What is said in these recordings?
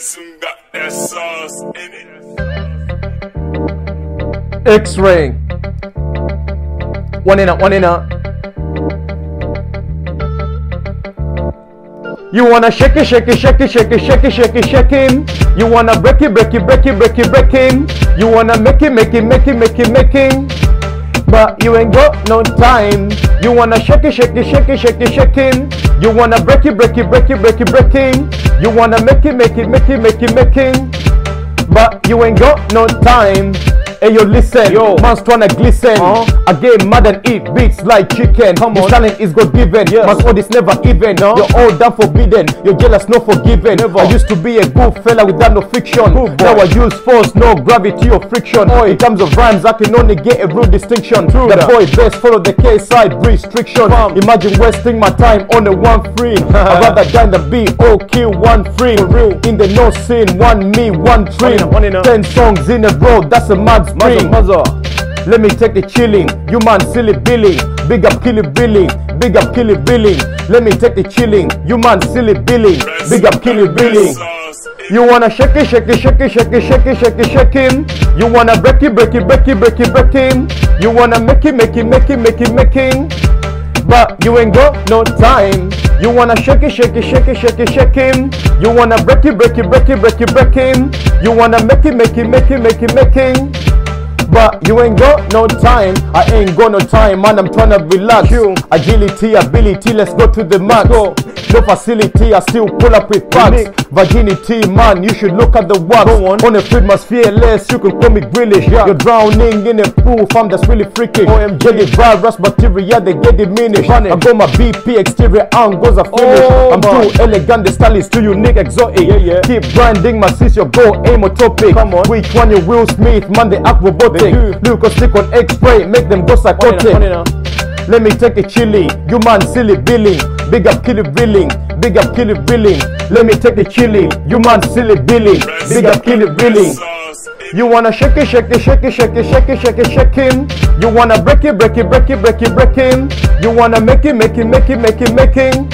Zoom got that sauce in it. X-ray. One in a, one in a. You wanna shake it, shake it, shake it, shake it, shake it, shake it, shake him. You wanna break it, break it, break it, break it, break him. You wanna make it, make it, make it, make it, make him. But you ain't got no time. You wanna shake it, shake it, shake it, shake it, shake him. You wanna break it, break it, break it, break it, break him. You wanna make it, make it, make it, make it, make him. But you ain't got no time. Hey yo, listen, Yo. man's tryna glisten. Uh-huh. I get mad and eat beats like chicken. Come on. talent is God given. Yes. Man's all this never even. No. You're all done forbidden. You're jealous, no forgiven. Never. I used to be a good fella without no fiction. Good boy. Now I use force, no gravity or friction. Oi. In terms of rhymes, I can only get a real distinction. True the that. boy best follow the K side restriction. Bam. Imagine wasting my time on a one free. I'd rather die than be all kill one free. For real. In the no scene, one me, one tree. in a- one in a- Ten songs in a row, that's a mad Mother, spring. mother. Let me take the chilling. You man silly Billy. Big up Killy Billy. Big up Killy Billy. Let me take the chilling. You man silly Billy. Big up Killy Billy. Sauce in it. You wanna shake it, shake it, shake it, shake it, shake it, shake it, shake him. You wanna break it, break it, break it, break it, break him. You wanna make it, make it, make it, make it, make him. But you ain't got no time. You wanna shake it, shake it, shake it, shake it, shake him. You wanna break it, break it, break it, break it, break him. You wanna make it, make it, make it, make it, make him. But you ain't got no time. I ain't got no time, man. I'm tryna relax. Agility, ability, let's go to the max. go. No facility, I still pull up with. Unique. Virginity, man, you should look at the wax. Go on. On a field, must fearless, you can call me grillish. Yeah. You're drowning in a pool, fam, that's really freaky. OMG. The virus, bacteria, they get diminished. Vanish. I got my BP exterior angles are finished. Oh, I'm man. too elegant, the style is too unique, exotic. Yeah, yeah. Keep branding my sis, your goal, aim or topic. Come on. Which one you Will Smith, man, the act robotic. Do. Look, stick on X-ray, make them go One in a- psychotic. one in a- Let me take a chili. You man silly billing. Big up killy billing. Big up killy billing. Let me take a chili. You man silly billing. Big up killy billing. It. You wanna shake it, shake it, shake it, shake it, shake it, shake it, shake him. You wanna break it, break it, break it, break it, break him. You wanna make it, make it, make it, make it, make him.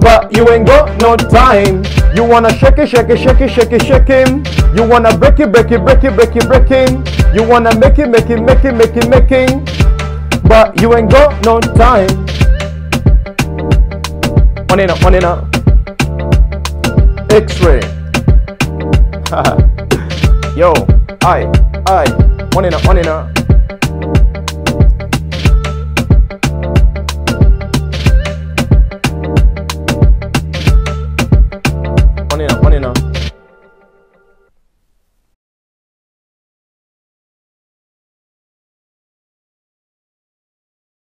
But you ain't got no time. You wanna shake it, shake it, shake it, shake it, shake him. You wanna break it, break it, break it, break it, break him. You wanna make it, make it, make it, make it, him. But you ain't got no time. One in a, one in a. X-ray. Yo, I, I, one in a, one in a.